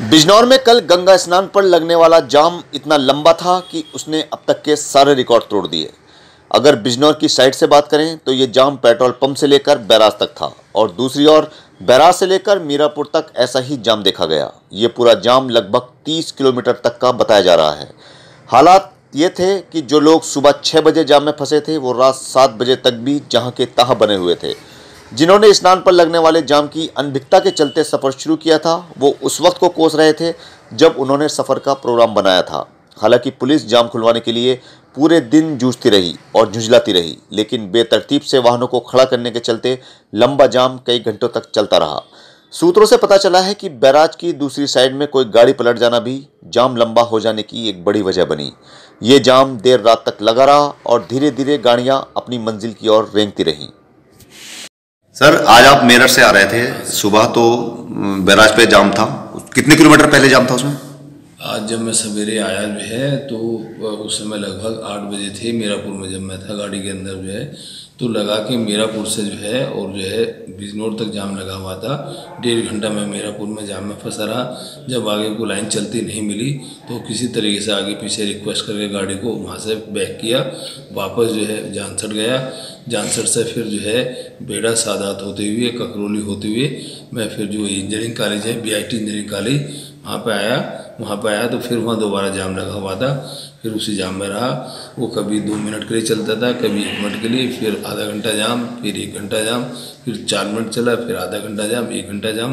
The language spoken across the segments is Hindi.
बिजनौर में कल गंगा स्नान पर लगने वाला जाम इतना लंबा था कि उसने अब तक के सारे रिकॉर्ड तोड़ दिए। अगर बिजनौर की साइड से बात करें तो ये जाम पेट्रोल पंप से लेकर बैराज तक था और दूसरी ओर, बैराज से लेकर मीरापुर तक ऐसा ही जाम देखा गया। ये पूरा जाम लगभग 30 किलोमीटर तक का बताया जा रहा है। हालात ये थे कि जो लोग सुबह छः बजे जाम में फंसे थे, वो रात सात बजे तक भी जहाँ के तह बने हुए थे। जिन्होंने स्नान पर लगने वाले जाम की अनभिकता के चलते सफ़र शुरू किया था, वो उस वक्त को कोस रहे थे जब उन्होंने सफ़र का प्रोग्राम बनाया था। हालाँकि पुलिस जाम खुलवाने के लिए पूरे दिन जूझती रही और झुंझलाती रही, लेकिन बेतरतीब से वाहनों को खड़ा करने के चलते लंबा जाम कई घंटों तक चलता रहा। सूत्रों से पता चला है कि बैराज की दूसरी साइड में कोई गाड़ी पलट जाना भी जाम लंबा हो जाने की एक बड़ी वजह बनी। ये जाम देर रात तक लगा रहा और धीरे धीरे गाड़ियाँ अपनी मंजिल की ओर रेंगती रहीं। सर, आज आप मेरठ से आ रहे थे। सुबह तो बैराज पे जाम था। कितने किलोमीटर पहले जाम था उसमें? आज जब मैं सवेरे आया जो है तो उस समय लगभग आठ बजे थे मीरापुर में जब मैं था गाड़ी के अंदर जो है तो लगा कि मीरापुर से जो है, और जो है, बिजनौर तक जाम लगा हुआ था। डेढ़ घंटा मैं मीरापुर में जाम में फंसा रहा। जब आगे को लाइन चलती नहीं मिली तो किसी तरीके से आगे पीछे रिक्वेस्ट करके गाड़ी को वहाँ से बैक किया। वापस जो है जानसठ गया। जानसठ से फिर जो है, बेड़ा सादात होते हुए, ककरोली होते हुए, मैं फिर जो इंजीनियरिंग कॉलेज है बी इंजीनियरिंग कॉलेज वहाँ पे आया वहाँ पर आया तो फिर वहाँ दोबारा जाम लगा हुआ था फिर उसी जाम में रहा। वो कभी दो मिनट के लिए चलता था कभी एक मिनट के लिए फिर आधा घंटा जाम फिर एक घंटा जाम फिर चार मिनट चला फिर आधा घंटा जाम एक घंटा जाम।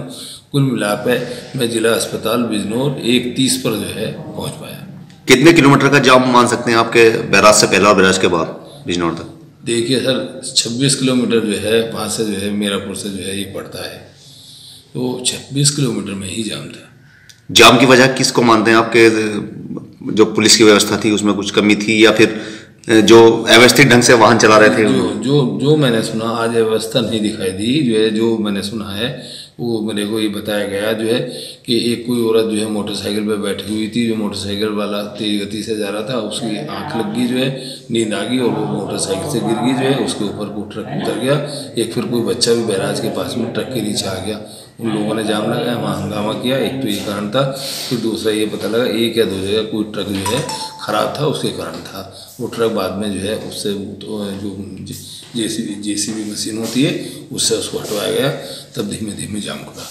कुल मिला पे मैं जिला अस्पताल बिजनौर एक तीस पर जो है पहुँच पाया। कितने किलोमीटर का जाम मान सकते हैं आपके बैराज से पहला और बैराज के बाद बिजनौर तक? देखिए सर 26 किलोमीटर जो है वहाँ से जो है मीरापुर से जो है ये पड़ता है। तो 26 किलोमीटर में ही जाम था। जाम की वजह किसको मानते हैं आपके जो पुलिस की व्यवस्था थी, उसमें कुछ कमी थी या फिर जो अव्यवस्थित ढंग से वाहन चला रहे थे? जो जो जो मैंने सुना, आज व्यवस्था नहीं दिखाई दी, जो है, जो मैंने सुना है, वो मेरे को ये बताया गया, जो है, कि एक कोई औरत जो है, मोटरसाइकिल पे बैठी हुई थी, जो मोटरसाइकिल वाला तेज गति से जा रहा था, उसकी आँख लग गई, जो है, नींद आ गई और वो मोटरसाइकिल से गिर गई, जो है, उसके ऊपर को ट्रक उतर गया, एक फिर कोई बच्चा भी बैराज के पास में ट्रक के नीचे आ गया। उन लोगों ने जाम लगाया वहाँ हंगामा किया, एक तो ये कारण था, फिर दूसरा ये पता लगा, एक या दो जगह कोई ट्रक जो है ख़राब था, उसके कारण था। वो ट्रक बाद में जो है उससे तो जो जे सी बी मशीन होती है, उससे उसको हटवाया गया, तब धीमे धीमे जाम खुला